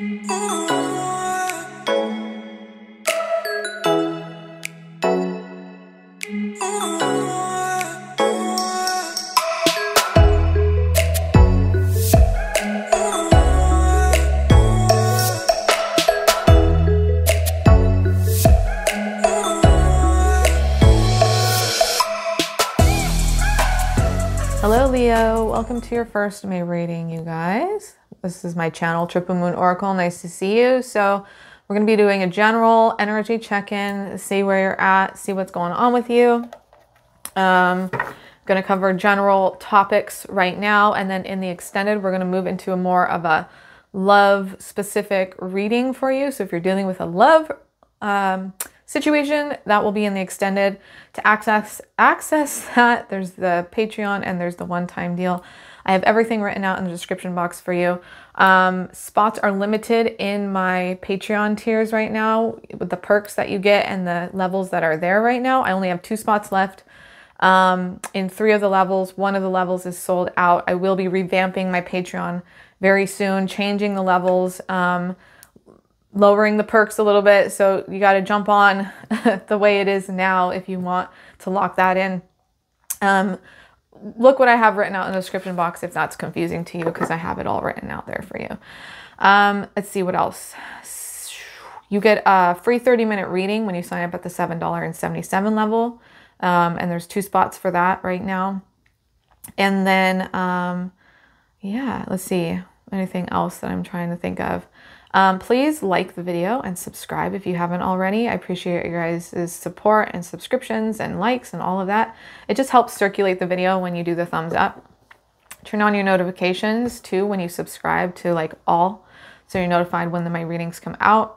Hello Leo, welcome to your first May reading, you guys. This is my channel, Triple Moon Oracle. Nice to see you. So we're going to be doing a general energy check-in, see where you're at, see what's going on with you. Um, going to cover general topics right now, and then in the extended, we're going to move into a more of a love specific reading for you. So if you're dealing with a love um, situation, that will be in the extended. To access access that, there's the Patreon and there's the one-time deal. I have everything written out in the description box for you. Um, spots are limited in my Patreon tiers right now with the perks that you get and the levels that are there right now. I only have two spots left um, in three of the levels. One of the levels is sold out. I will be revamping my Patreon very soon, changing the levels. Um, lowering the perks a little bit. So you got to jump on the way it is now if you want to lock that in. Um, look what I have written out in the description box if that's confusing to you because I have it all written out there for you. Um, let's see what else. You get a free 30 minute reading when you sign up at the $7.77 level. Um, and there's two spots for that right now. And then, um, yeah, let's see anything else that I'm trying to think of. Um, please like the video and subscribe if you haven't already. I appreciate your guys' support and subscriptions and likes and all of that. It just helps circulate the video when you do the thumbs up. Turn on your notifications too when you subscribe to like all so you're notified when the, my readings come out.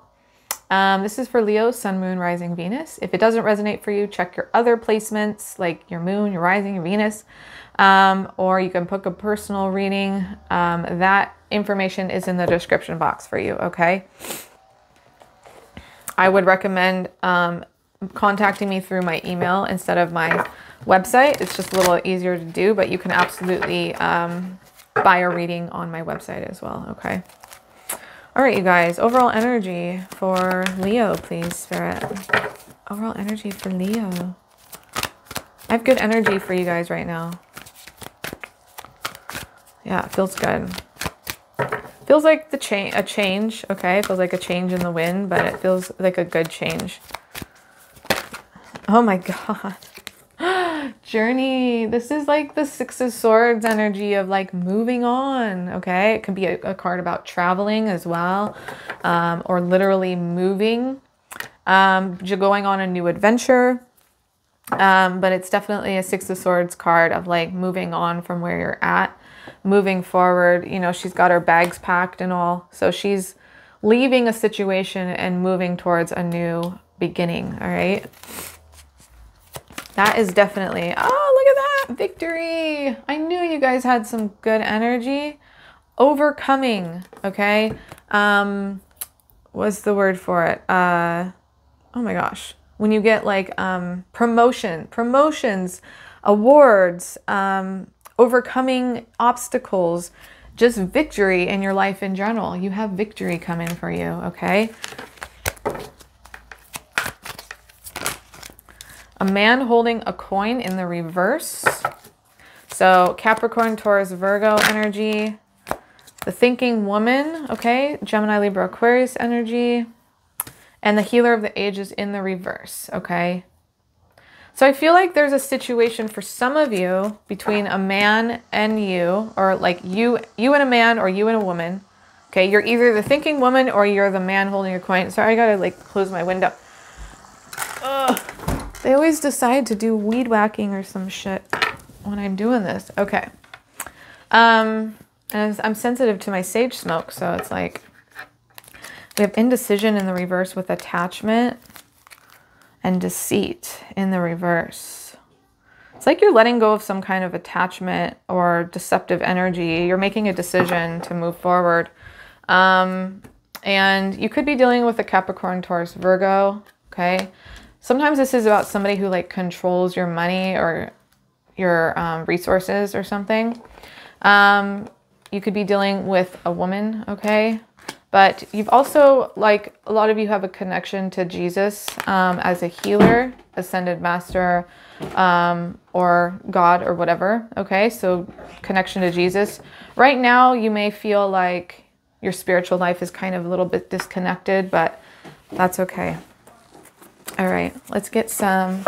Um, this is for Leo, Sun, Moon, Rising, Venus. If it doesn't resonate for you, check your other placements like your Moon, your Rising, your Venus um, or you can book a personal reading. Um, that information is in the description box for you, okay? I would recommend um, contacting me through my email instead of my website. It's just a little easier to do, but you can absolutely um, buy a reading on my website as well, okay? All right, you guys, overall energy for Leo, please, Spirit. Overall energy for Leo. I have good energy for you guys right now. Yeah, it feels good. Feels like the change, a change, okay? It feels like a change in the wind, but it feels like a good change. Oh my god. Journey. This is like the Six of Swords energy of like moving on, okay? It could be a, a card about traveling as well, um, or literally moving, um, going on a new adventure. Um, but it's definitely a Six of Swords card of like moving on from where you're at moving forward. You know, she's got her bags packed and all. So she's leaving a situation and moving towards a new beginning. All right. That is definitely, oh, look at that victory. I knew you guys had some good energy. Overcoming, okay? Um, what's the word for it? Uh, oh my gosh. When you get like um, promotion, promotions, awards, um, overcoming obstacles, just victory in your life in general. You have victory coming for you, okay? A man holding a coin in the reverse. So Capricorn, Taurus, Virgo energy. The thinking woman, okay? Gemini, Libra, Aquarius energy. And the healer of the ages in the reverse, okay? So I feel like there's a situation for some of you between a man and you, or like you, you and a man, or you and a woman. Okay, you're either the thinking woman or you're the man holding a coin. Sorry, I gotta like close my window. Ugh. They always decide to do weed whacking or some shit when I'm doing this. Okay. Um, and I'm sensitive to my sage smoke, so it's like we have indecision in the reverse with attachment and deceit in the reverse. It's like you're letting go of some kind of attachment or deceptive energy. You're making a decision to move forward. Um, and you could be dealing with a Capricorn, Taurus, Virgo, okay? Sometimes this is about somebody who like controls your money or your um, resources or something. Um, you could be dealing with a woman, okay? But you've also, like a lot of you have a connection to Jesus um, as a healer, ascended master, um, or God or whatever. Okay, so connection to Jesus. Right now, you may feel like your spiritual life is kind of a little bit disconnected, but that's okay. All right, let's get some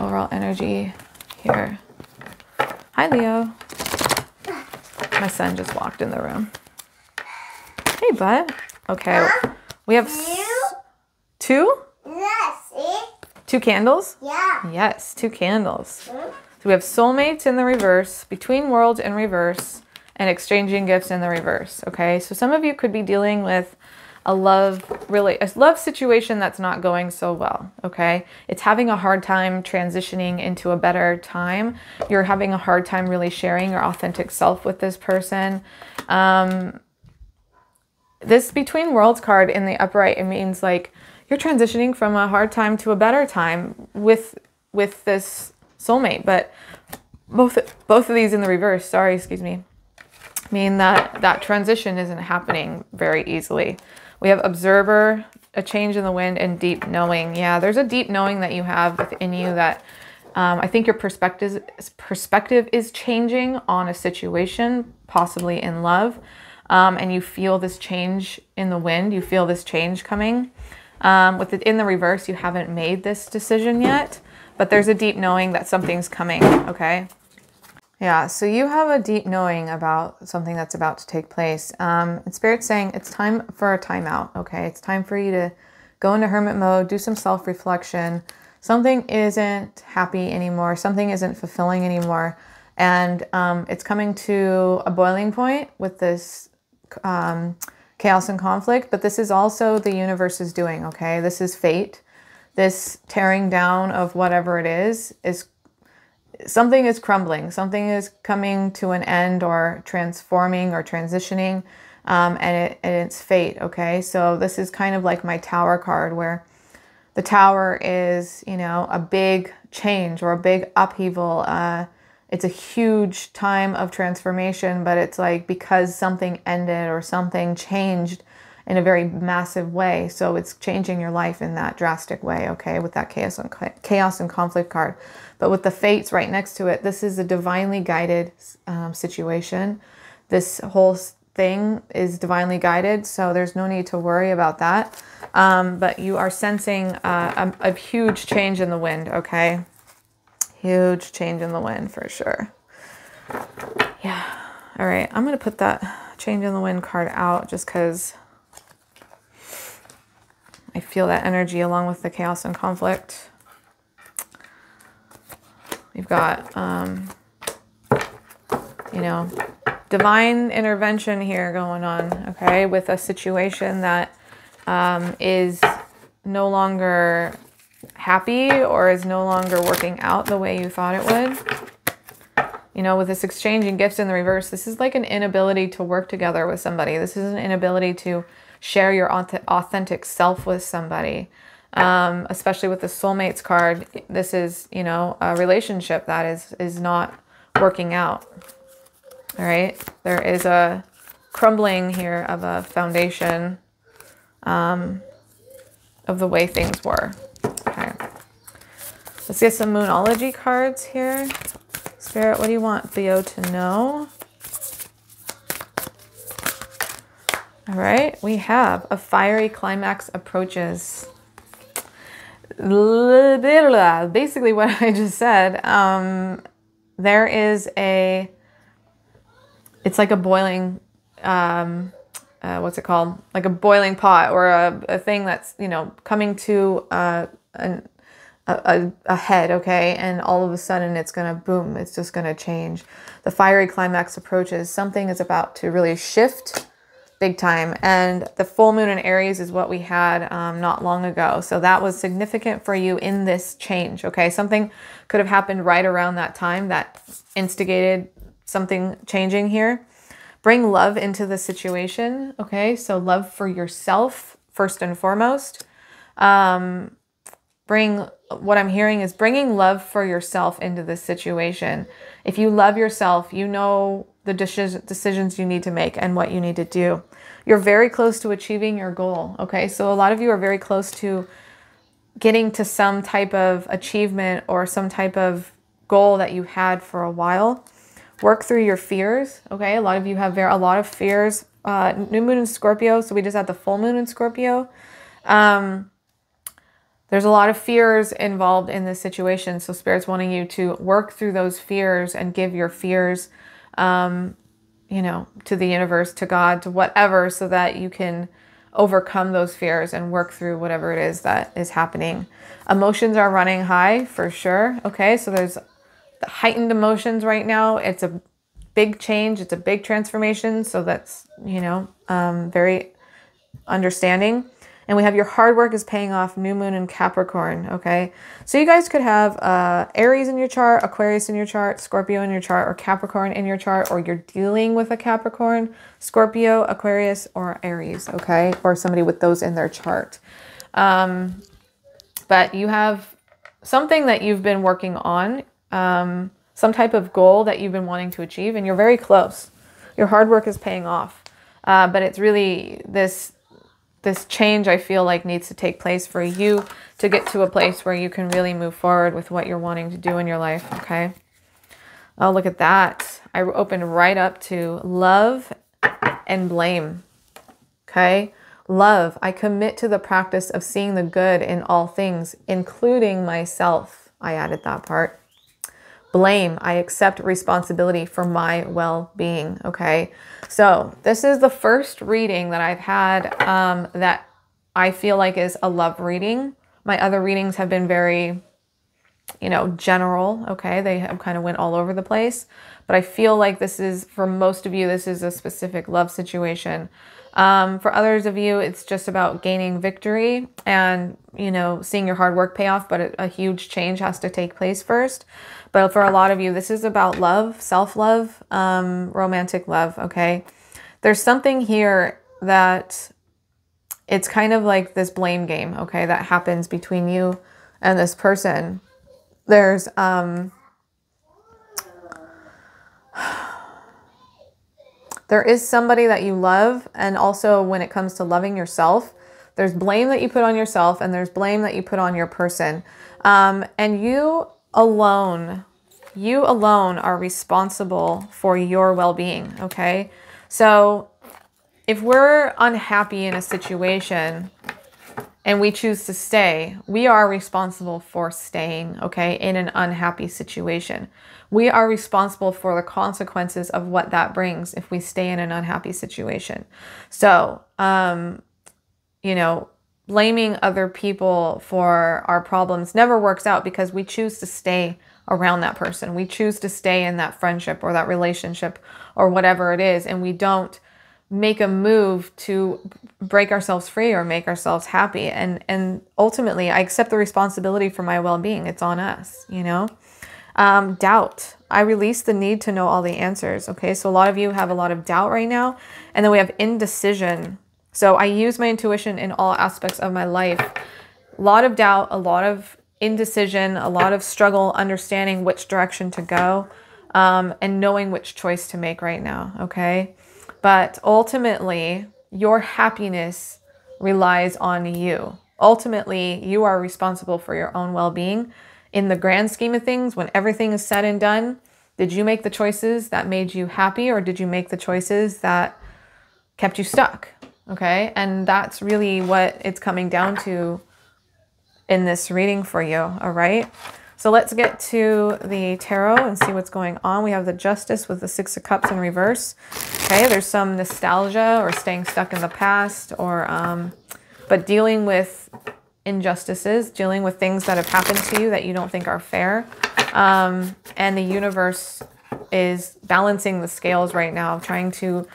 overall energy here. Hi, Leo. My son just walked in the room. Hey, bud. Okay, we have two? Yes, Two candles? Yeah. Yes, two candles. So we have soulmates in the reverse, between worlds in reverse, and exchanging gifts in the reverse. Okay, so some of you could be dealing with a love really a love situation that's not going so well okay it's having a hard time transitioning into a better time you're having a hard time really sharing your authentic self with this person um, this between worlds card in the upright it means like you're transitioning from a hard time to a better time with with this soulmate. But both both of these in the reverse sorry excuse me mean that that transition isn't happening very easily. We have observer a change in the wind and deep knowing. Yeah there's a deep knowing that you have within you that um, i think your perspective perspective is changing on a situation possibly in love um, and you feel this change in the wind, you feel this change coming. Um, with it in the reverse, you haven't made this decision yet, but there's a deep knowing that something's coming, okay? Yeah, so you have a deep knowing about something that's about to take place. Um, and Spirit's saying it's time for a timeout, okay? It's time for you to go into hermit mode, do some self reflection. Something isn't happy anymore, something isn't fulfilling anymore. And um, it's coming to a boiling point with this um, chaos and conflict, but this is also the universe is doing, okay? This is fate. This tearing down of whatever it is is something is crumbling, something is coming to an end or transforming or transitioning, um, and, it, and it's fate, okay? So this is kind of like my tower card where the tower is, you know, a big change or a big upheaval. Uh, it's a huge time of transformation, but it's like because something ended or something changed in a very massive way. So it's changing your life in that drastic way, okay, with that chaos and chaos and conflict card. But with the fates right next to it, this is a divinely guided um, situation. This whole thing is divinely guided, so there's no need to worry about that. Um, but you are sensing uh, a, a huge change in the wind, okay? Huge change in the wind for sure. Yeah. All right. I'm going to put that change in the wind card out just because I feel that energy along with the chaos and conflict. We've got, um, you know, divine intervention here going on, okay, with a situation that um, is no longer happy or is no longer working out the way you thought it would. You know, with this exchanging gifts in the reverse, this is like an inability to work together with somebody. This is an inability to share your authentic self with somebody. Um, especially with the soulmates card, this is, you know, a relationship that is is not working out. All right, there is a crumbling here of a foundation um, of the way things were. Let's get some Moonology cards here. Spirit, what do you want Leo to know? All right, we have a fiery climax approaches. Basically, what I just said. Um, there is a. It's like a boiling. Um, uh, what's it called? Like a boiling pot or a, a thing that's you know coming to uh, an, a, head, okay? And all of a sudden it's gonna boom, it's just gonna change. The fiery climax approaches, something is about to really shift big time. And the full moon in Aries is what we had um, not long ago. So that was significant for you in this change, okay? Something could have happened right around that time that instigated something changing here. Bring love into the situation, okay? So love for yourself first and foremost. Um, bring what I'm hearing is bringing love for yourself into this situation. If you love yourself, you know the decisions you need to make and what you need to do. You're very close to achieving your goal. Okay. So a lot of you are very close to getting to some type of achievement or some type of goal that you had for a while. Work through your fears. Okay. A lot of you have very, a lot of fears. Uh, new moon in Scorpio. So we just had the full moon in Scorpio. Um, there's a lot of fears involved in this situation. So spirit's wanting you to work through those fears and give your fears um, you know, to the universe, to God, to whatever, so that you can overcome those fears and work through whatever it is that is happening. Emotions are running high for sure. Okay, so there's the heightened emotions right now. It's a big change, it's a big transformation. So that's, you know, um, very understanding. And we have your hard work is paying off, new moon and Capricorn, okay? So you guys could have uh, Aries in your chart, Aquarius in your chart, Scorpio in your chart, or Capricorn in your chart, or you're dealing with a Capricorn, Scorpio, Aquarius, or Aries, okay? Or somebody with those in their chart. Um, but you have something that you've been working on, um, some type of goal that you've been wanting to achieve, and you're very close. Your hard work is paying off. Uh, but it's really this this change I feel like needs to take place for you to get to a place where you can really move forward with what you're wanting to do in your life, okay? Oh, look at that. I opened right up to love and blame, okay? Love, I commit to the practice of seeing the good in all things, including myself. I added that part. Blame, I accept responsibility for my well being. Okay. So, this is the first reading that I've had um, that I feel like is a love reading. My other readings have been very, you know, general. Okay. They have kind of went all over the place. But I feel like this is, for most of you, this is a specific love situation. Um, for others of you, it's just about gaining victory and, you know, seeing your hard work pay off, but a, a huge change has to take place first. But for a lot of you, this is about love, self love, um, romantic love, okay? There's something here that it's kind of like this blame game, okay, that happens between you and this person. There's, um, there is somebody that you love. And also, when it comes to loving yourself, there's blame that you put on yourself and there's blame that you put on your person. Um, and you alone, you alone are responsible for your well being, okay? So if we're unhappy in a situation and we choose to stay, we are responsible for staying, okay, in an unhappy situation. We are responsible for the consequences of what that brings if we stay in an unhappy situation. So, um, you know, blaming other people for our problems never works out because we choose to stay around that person. We choose to stay in that friendship or that relationship or whatever it is. And we don't make a move to break ourselves free or make ourselves happy. And, and ultimately, I accept the responsibility for my well being. It's on us, you know? Um, doubt. I release the need to know all the answers. Okay. So a lot of you have a lot of doubt right now. And then we have indecision. So I use my intuition in all aspects of my life. A lot of doubt, a lot of indecision, a lot of struggle understanding which direction to go um, and knowing which choice to make right now. Okay. But ultimately, your happiness relies on you. Ultimately, you are responsible for your own well being. In the grand scheme of things, when everything is said and done, did you make the choices that made you happy or did you make the choices that kept you stuck? Okay. And that's really what it's coming down to in this reading for you. All right. So let's get to the tarot and see what's going on. We have the Justice with the Six of Cups in reverse. Okay, there's some nostalgia or staying stuck in the past or, um, but dealing with injustices, dealing with things that have happened to you that you don't think are fair. Um, and the universe is balancing the scales right now, trying to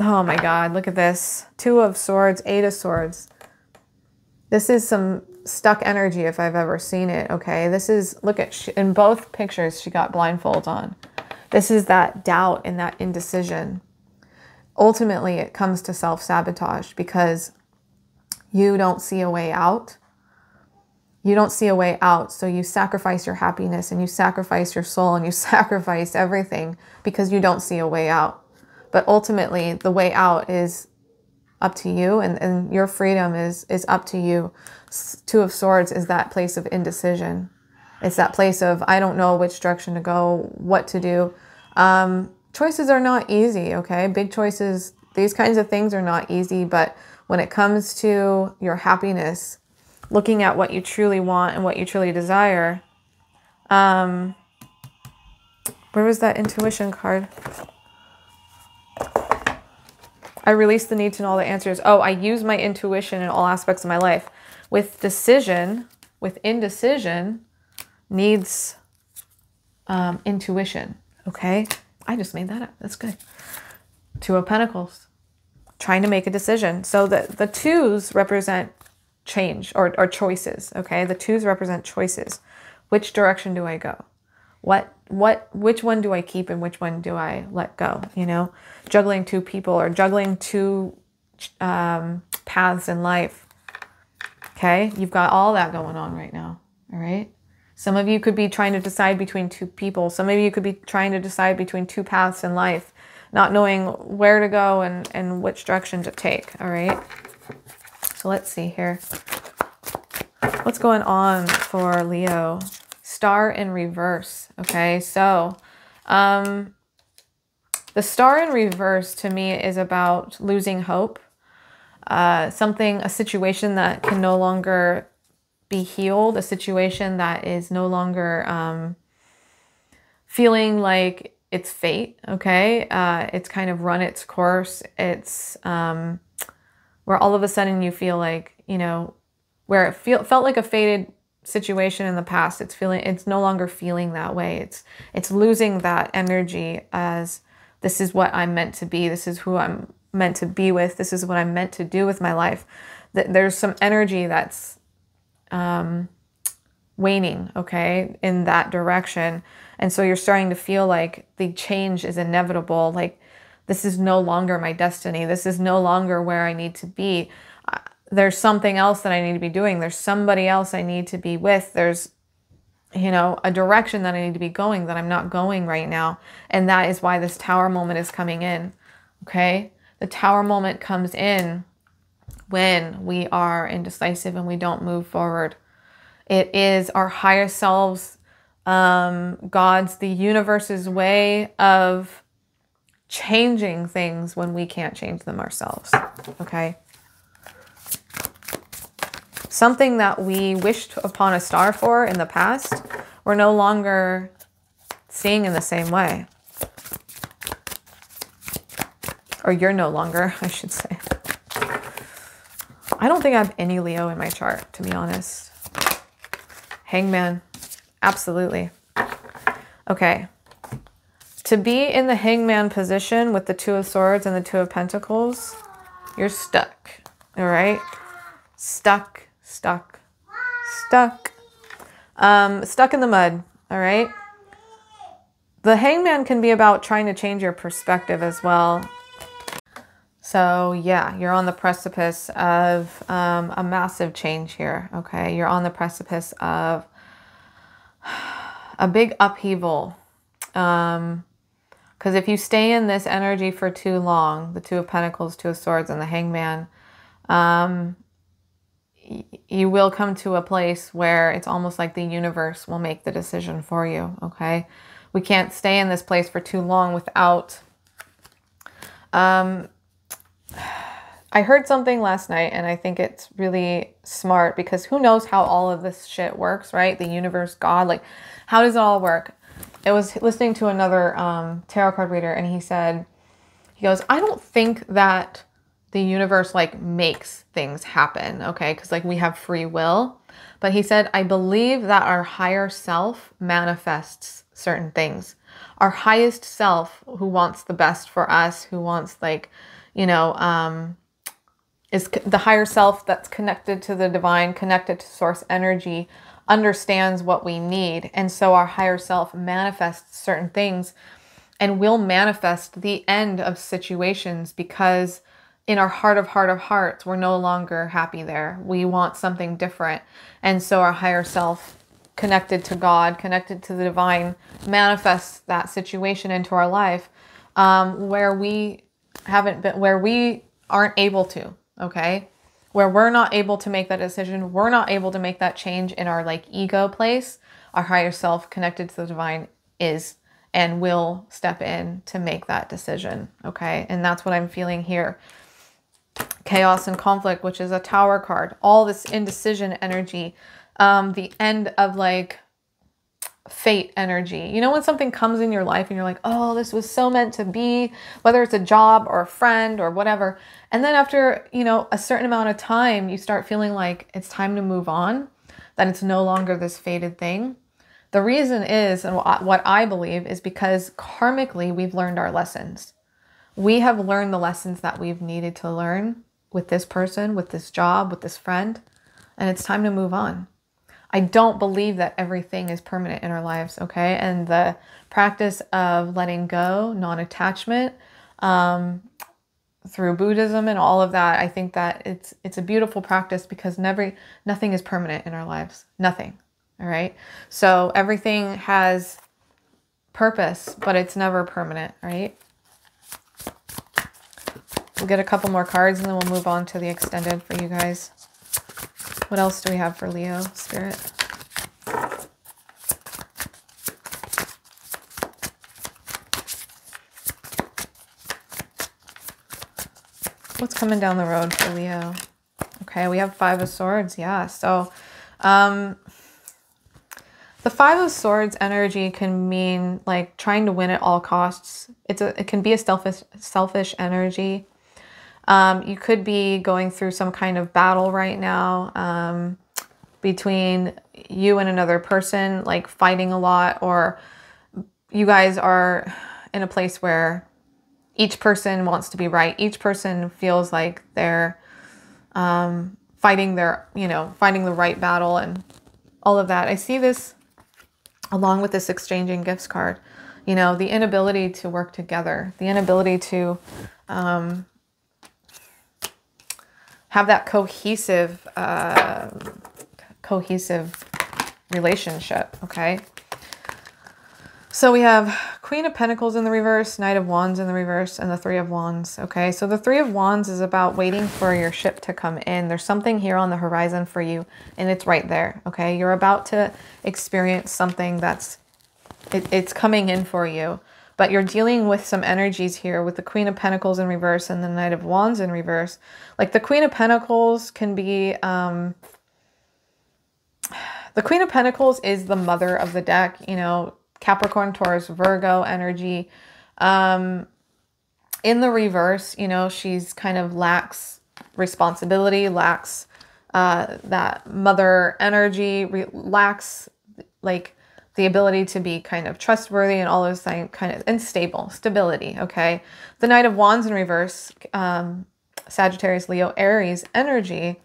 Oh my God, look at this. Two of swords, eight of swords. This is some stuck energy if I've ever seen it, okay? This is, look at, she, in both pictures, she got blindfolds on. This is that doubt and that indecision. Ultimately, it comes to self-sabotage because you don't see a way out. you don't see a way out. So you sacrifice your happiness and you sacrifice your soul and you sacrifice everything because you don't see a way out. But ultimately, the way out is up to you and, and your freedom is, is up to you. Two of Swords is that place of indecision. It's that place of, I don't know which direction to go, what to do. Um, choices are not easy, okay? Big choices, these kinds of things are not easy, but when it comes to your happiness, looking at what you truly want and what you truly desire. Um, where was that intuition card? I release the need to know all the answers. Oh, I use my intuition in all aspects of my life. With decision, with indecision, needs um, intuition. Okay. I just made that up. That's good. Two of Pentacles, trying to make a decision. So the, the twos represent change or, or choices. Okay. The twos represent choices. Which direction do I go? What, what, which one do I keep and which one do I let go? You know, juggling two people or juggling two um, paths in life. Okay. You've got all that going on right now. All right. Some of you could be trying to decide between two people. Some of you could be trying to decide between two paths in life, not knowing where to go and, and which direction to take. All right. So let's see here. What's going on for Leo? Star in reverse. Okay, so um, the star in reverse to me is about losing hope. Uh, something, a situation that can no longer be healed, a situation that is no longer um, feeling like it's fate, okay? Uh, it's kind of run its course. It's um, where all of a sudden you feel like, you know, where it feel, felt like a fated situation in the past, it's feeling, it's no longer feeling that way. It's, it's losing that energy as this is what I'm meant to be. This is who I'm meant to be with. This is what I'm meant to do with my life. That there's some energy that's um, waning, okay, in that direction. And so you're starting to feel like the change is inevitable. Like this is no longer my destiny. This is no longer where I need to be. There's something else that I need to be doing. There's somebody else I need to be with. There's, you know, a direction that I need to be going that I'm not going right now. And that is why this tower moment is coming in. Okay. The tower moment comes in when we are indecisive and we don't move forward. It is our higher selves, um, God's, the universe's way of changing things when we can't change them ourselves. Okay? Something that we wished upon a star for in the past, we're no longer seeing in the same way. Or you're no longer, I should say. I don't think I have any Leo in my chart, to be honest. Hangman, absolutely. Okay, to be in the hangman position with the two of swords and the two of pentacles, you're stuck. All right? Stuck, stuck, stuck. Um, stuck in the mud. All right? The hangman can be about trying to change your perspective as well. So yeah, you're on the precipice of um, a massive change here. Okay, you're on the precipice of a big upheaval. Um, because if you stay in this energy for too long, the Two of Pentacles, Two of Swords, and the Hangman, um, you will come to a place where it's almost like the universe will make the decision for you, okay? We can't stay in this place for too long without... Um, I heard something last night and I think it's really smart because who knows how all of this shit works, right? The universe, God, like how does it all work? I was listening to another um, tarot card reader, and he said, he goes, I don't think that the universe like makes things happen, okay? Because like we have free will. But he said, I believe that our higher self manifests certain things. Our highest self, who wants the best for us, who wants like, you know, um, is the higher self that's connected to the divine, connected to source energy, understands what we need. And so our higher self manifests certain things and will manifest the end of situations because in our heart of heart of hearts, we're no longer happy there. We want something different. And so our higher self, connected to God, connected to the divine, manifests that situation into our life um, where we haven't been, where we aren't able to, okay? Where we're not able to make that decision, we're not able to make that change in our like ego place. Our higher self connected to the divine is and will step in to make that decision, okay? And that's what I'm feeling here chaos and conflict, which is a tower card, all this indecision energy, um, the end of like fate energy. You know, when something comes in your life and you're like, oh, this was so meant to be, whether it's a job or a friend or whatever. And then after, you know, a certain amount of time, you start feeling like it's time to move on, that it's no longer this fated thing. The reason is, and what I believe, is because karmically we've learned our lessons. We have learned the lessons that we've needed to learn with this person, with this job, with this friend, and it's time to move on. I don't believe that everything is permanent in our lives, okay? And the practice of letting go, non attachment, um, through Buddhism and all of that, I think that it's it's a beautiful practice because never nothing is permanent in our lives. Nothing. All right. So everything has purpose, but it's never permanent, right? We'll get a couple more cards and then we'll move on to the extended for you guys. What else do we have for Leo Spirit? What's coming down the road for Leo? Okay, we have Five of Swords. Yeah, so um, the Five of Swords energy can mean like trying to win at all costs. It's a it can be a selfish selfish energy. Um, you could be going through some kind of battle right now um, between you and another person, like fighting a lot, or you guys are in a place where each person wants to be right. Each person feels like they're um, fighting their, you know, fighting the right battle and all of that. I see this along with this exchanging gifts card. You know, the inability to work together, the inability to um, have that cohesive, uh, cohesive relationship. Okay. So we have Queen of Pentacles in the reverse, Knight of Wands in the reverse, and the Three of Wands. Okay, so the Three of Wands is about waiting for your ship to come in. There's something here on the horizon for you, and it's right there. Okay, you're about to experience something that's it, it's coming in for you but you're dealing with some energies here with the Queen of Pentacles in reverse and the Knight of Wands in reverse. Like the Queen of Pentacles can be, um, the Queen of Pentacles is the mother of the deck, you know, Capricorn, Taurus, Virgo energy. Um, in the reverse, you know, she's kind of lacks responsibility, lacks uh, that mother energy, lacks like the ability to be kind of trustworthy and all those things, kind of, and stable, stability, okay? The Knight of Wands in reverse, um, Sagittarius, Leo, Aries energy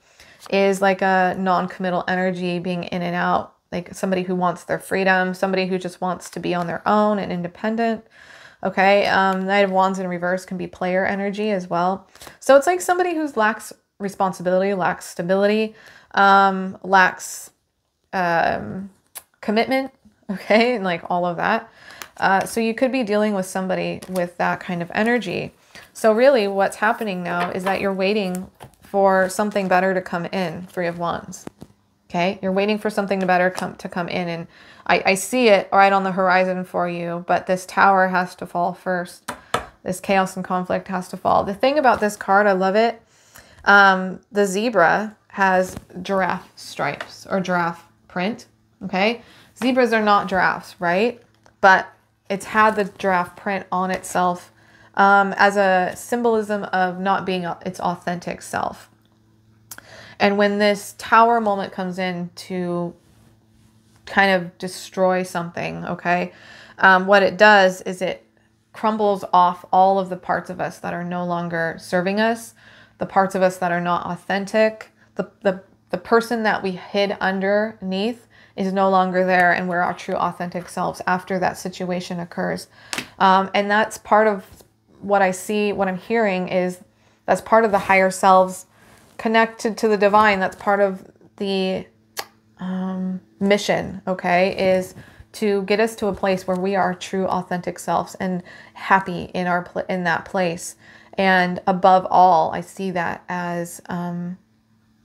is like a non-committal energy being in and out, like somebody who wants their freedom, somebody who just wants to be on their own and independent. Okay, um, Knight of Wands in reverse can be player energy as well. So it's like somebody who lacks responsibility, lacks stability, um, lacks um, commitment, okay, and like all of that. Uh, so you could be dealing with somebody with that kind of energy. So really what's happening now is that you're waiting for something better to come in, Three of Wands. Okay, you're waiting for something to better come, to come in. And I, I see it right on the horizon for you, but this tower has to fall first. This chaos and conflict has to fall. The thing about this card, I love it. Um, the zebra has giraffe stripes or giraffe print. Okay, Zebras are not giraffes, right? But it's had the giraffe print on itself um, as a symbolism of not being its authentic self. And when this tower moment comes in to kind of destroy something, okay, um, what it does is it crumbles off all of the parts of us that are no longer serving us, the parts of us that are not authentic, the, the, the person that we hid underneath is no longer there and we're our true authentic selves after that situation occurs. Um, and that's part of what I see, what I'm hearing is That's part of the higher selves connected to the divine. That's part of the um, mission, okay, is to get us to a place where we are true authentic selves and happy in our in that place. And above all, I see that as um,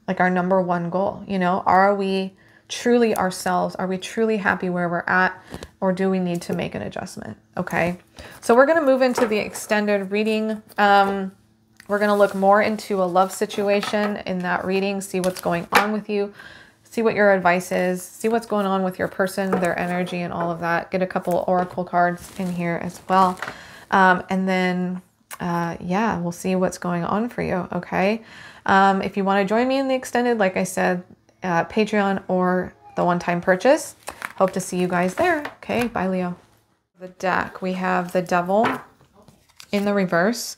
like our number one goal. You know, are we truly ourselves? Are we truly happy where we're at? Or do we need to make an adjustment? Okay. So we're going to move into the extended reading. Um, we're going to look more into a love situation in that reading, see what's going on with you, see what your advice is, see what's going on with your person, their energy, and all of that. Get a couple oracle cards in here as well. Um, and then, uh, yeah, we'll see what's going on for you. Okay. Um, if you want to join me in the extended, like I said, uh, Patreon or the one time purchase, hope to see you guys there. Okay. Bye, Leo. The deck, we have the devil in the reverse,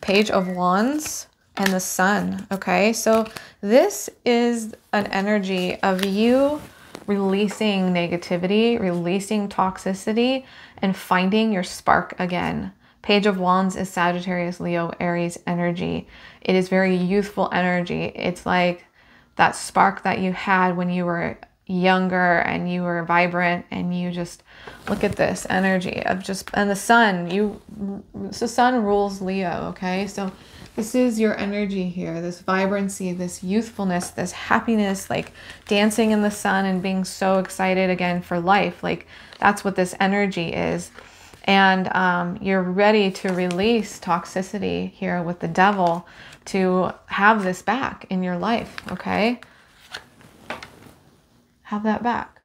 page of wands, and the sun. Okay. So this is an energy of you releasing negativity, releasing toxicity, and finding your spark again. Page of Wands is Sagittarius, Leo, Aries energy. It is very youthful energy. It's like that spark that you had when you were younger and you were vibrant and you just look at this energy of just and the sun you so sun rules leo okay? So this is your energy here this vibrancy this youthfulness this happiness like dancing in the sun and being so excited again for life like that's what this energy is. And um, you're ready to release toxicity here with the devil to have this back in your life, okay? Have that back.